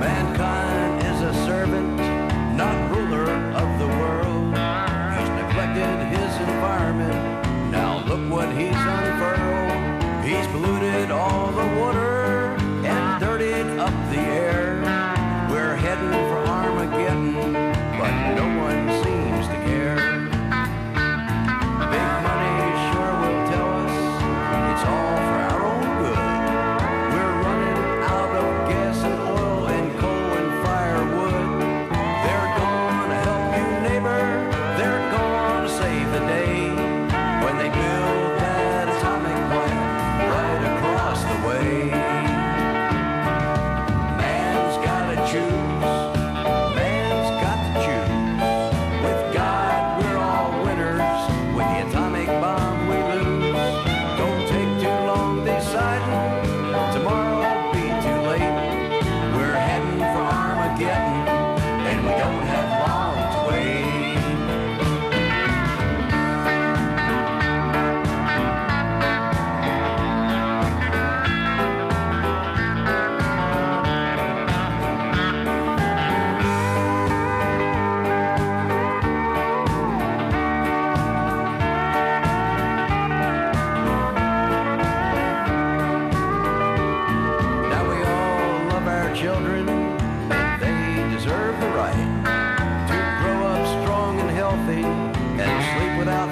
Mankind is a servant, not ruler of the world. He's neglected his environment. Now look what he's unfurled. He's polluted all the water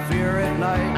Fear at night.